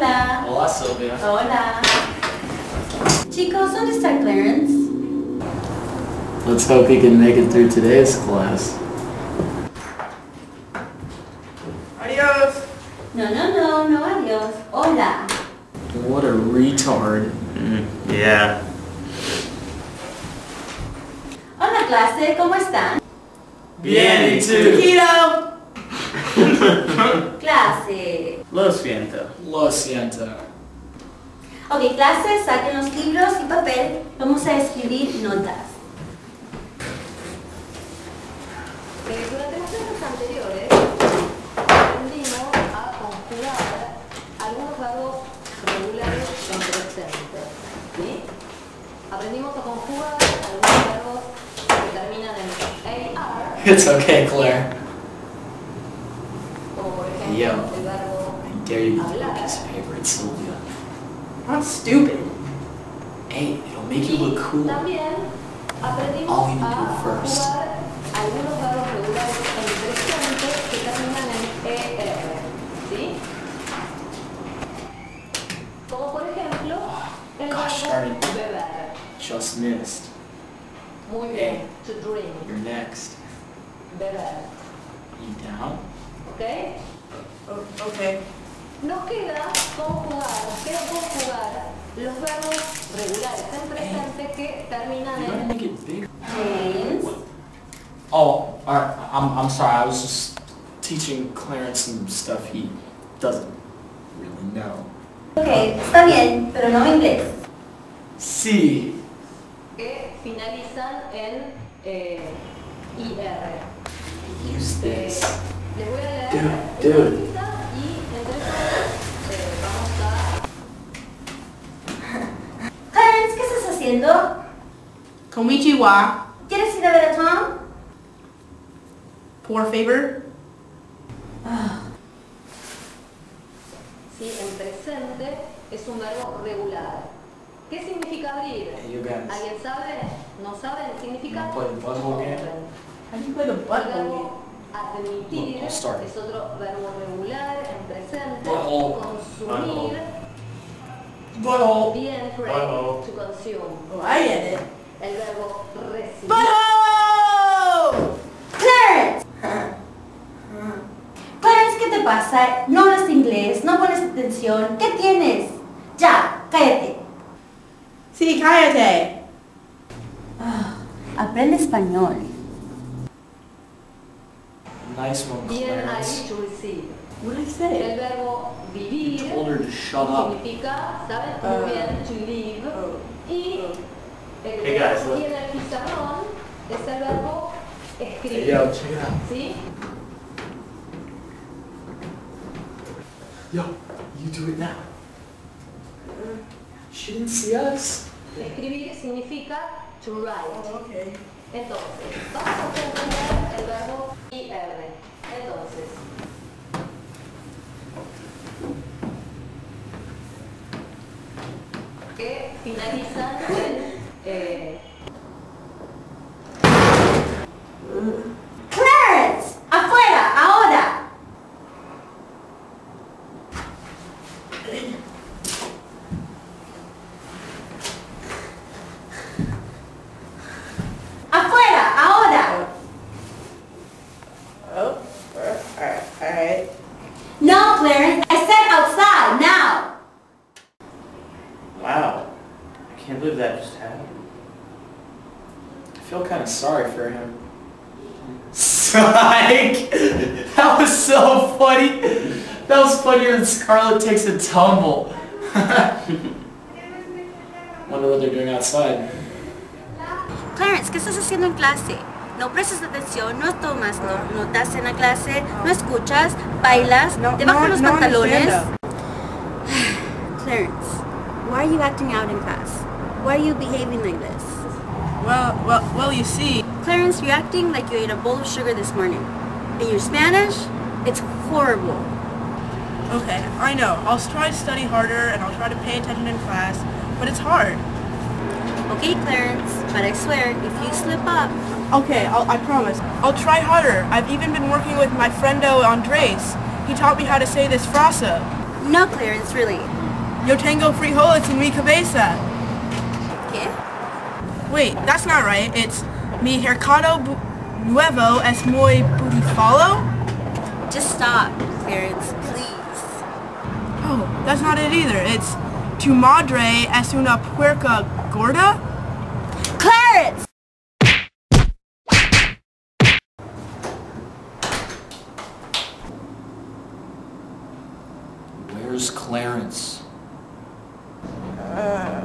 Sylvia. Hola. Chicos, ¿dónde está Clarence? Let's hope he can make it through today's class. Adios. No, no, no, no, adiós. Hola. What a retard. Mm, yeah. Hola clase, ¿cómo están? Bien, y tú? Keto. Clase. Lo siento. Lo siento. Ok, clase, saquen los libros y papel. Vamos a escribir notas. Eh, durante las clases anteriores aprendimos a conjugar algunos verbos regulares en presente. ¿sí? Aprendimos a conjugar algunos verbos que terminan en AR, It's okay, Claire. como por ejemplo Yo. el verbo I dare you to piece of paper favorite, Sylvia. I'm stupid. Hey, it'll make you look cool. All you need to do first. conjugar algunos verbos regulares en presente que terminan en. ¿sí? Como por ejemplo oh, el Gosh darn it. Just missed. Muy Hey. To drink. You're next. Beber. You down? ¿Ok? O- okay. Nos queda conjugar, nos queda conjugar los verbos regulares en presente que terminan en. James. Oh, alright, I'm, I'm sorry, I was just teaching Clarence some stuff he doesn't really know. Ok, está bien, pero no inglés. Sí. que finalizan en eh, IR. Use Eh, this. les voy a leer Dude, dude. diciendo? Konnichiwa. ¿Quieres ir a ver a Tom? Por favor. Ah. Sí, en presente es un verbo regular. ¿Qué significa abrir? ¿Alguien sabe? ¿No sabe el significado? ¿Alguien puede verbo admitir es otro verbo regular en presente. Consumir. Butthole. Bien, great. Butthole. To consume. Oh, I get it. El verbo recibir. Butthole! Clarence. Clarence, ¿qué te pasa? No hablas inglés, no pones atención. ¿Qué tienes? Ya, cállate. Sí, cállate. Ah, aprende español. Nice one, Bien Clarence. ahí to receive. What did I El say? verbo vivir to shut up. significa, ¿saben? Ah. Muy bien, to live. Oh. Y el Hey, guys, verbo aquí en el pizarrón es el verbo Hey, yo, check it out. ¿Sí? Yo, you do it now. She didn't see us. Escribir significa to write. Oh, okay. Entonces, vamos a Eh. ¡Clarence! ¡Afuera! ¡Ahora! Sorry for him. Psych! That was so funny. That was funnier than Scarlett takes a tumble. Wonder what they're doing outside. Clarence, ¿qué estás haciendo en clase? No prestas atención, no tomas no- notas en la clase, no escuchas, bailas, No, te bajan no, los no pantalones. understand Clarence, why are you acting out in class? Why are you behaving like this? Well, well, well, you see. Clarence, you're acting like you ate a bowl of sugar this morning. And your Spanish, it's horrible. Okay, I know. I'll try to study harder and I'll try to pay attention in class, but it's hard. Okay, Clarence, but I swear, if you slip up, Okay, I'll, I promise. I'll try harder. I've even been working with my friendo Andres. He taught me how to say this frasa. no, Clarence, really. Yo tengo frijoles en mi cabeza. ¿Qué? Wait, that's not right. It's mi mercado bu- nuevo es muy beautiful. Just stop, Clarence, please. Oh, that's not it either. It's tu madre es una puerca gorda. Clarence! Where's Clarence? Uh,